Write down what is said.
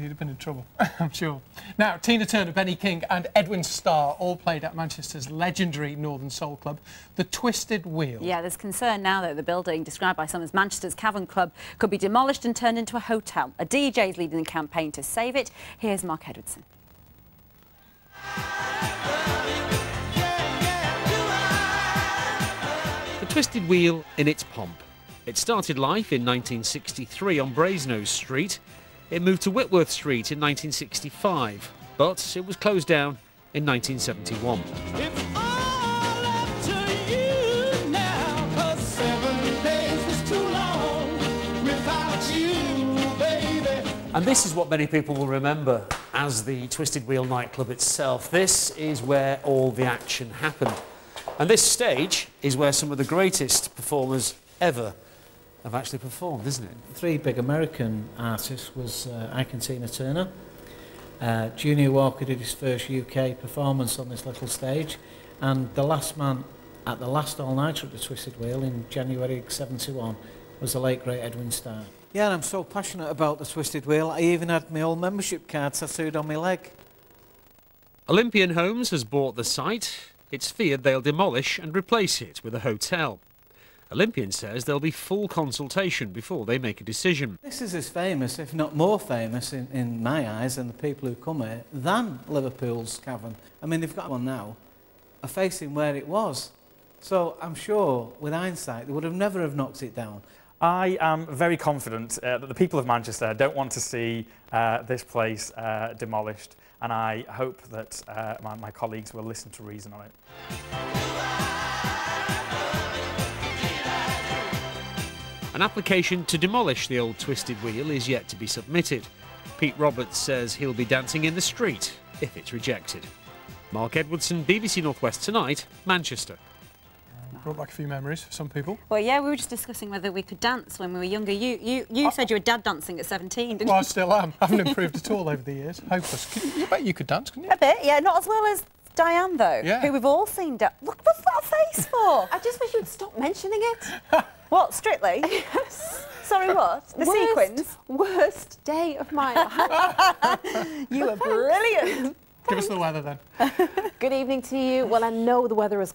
He'd have been in trouble, I'm sure. Now, Tina Turner, Benny King and Edwin Starr all played at Manchester's legendary Northern Soul Club, the Twisted Wheel. Yeah, there's concern now that the building, described by some as Manchester's Cavern Club, could be demolished and turned into a hotel. A DJ is leading the campaign to save it. Here's Mark Edwardson. The Twisted Wheel in its pomp. It started life in 1963 on Brasenose Street. It moved to Whitworth Street in 1965, but it was closed down in 1971. And this is what many people will remember as the Twisted Wheel nightclub itself. This is where all the action happened. And this stage is where some of the greatest performers ever have actually performed, isn't it? Three big American artists was uh, Ike and Tina Turner. Uh, Junior Walker did his first UK performance on this little stage. And the last man at the last all-nighter at the Twisted Wheel in January 71 was the late great Edwin Starr. Yeah, and I'm so passionate about the Twisted Wheel, I even had my old membership card tattooed on my leg. Olympian Homes has bought the site. It's feared they'll demolish and replace it with a hotel. Olympian says there'll be full consultation before they make a decision. This is as famous, if not more famous in, in my eyes and the people who come here, than Liverpool's Cavern. I mean, they've got one now, are facing where it was. So I'm sure, with hindsight, they would have never have knocked it down. I am very confident uh, that the people of Manchester don't want to see uh, this place uh, demolished and I hope that uh, my, my colleagues will listen to reason on it. An application to demolish the old twisted wheel is yet to be submitted. Pete Roberts says he'll be dancing in the street if it's rejected. Mark Edwardson, BBC North West Tonight, Manchester brought back a few memories for some people. Well, yeah, we were just discussing whether we could dance when we were younger. You you, you I, said you were dad dancing at 17, didn't well, you? I still am. I haven't improved at all over the years. Hopeless. Could, you bet you could dance, couldn't you? A bit, yeah. Not as well as Diane, though, yeah. who we've all seen. Da Look, what's that face for? I just wish you'd stop mentioning it. what, Strictly? yes. Sorry, what? The worst, sequins? Worst day of my life. you were brilliant. Give us the weather then. Good evening to you. Well, I know the weather is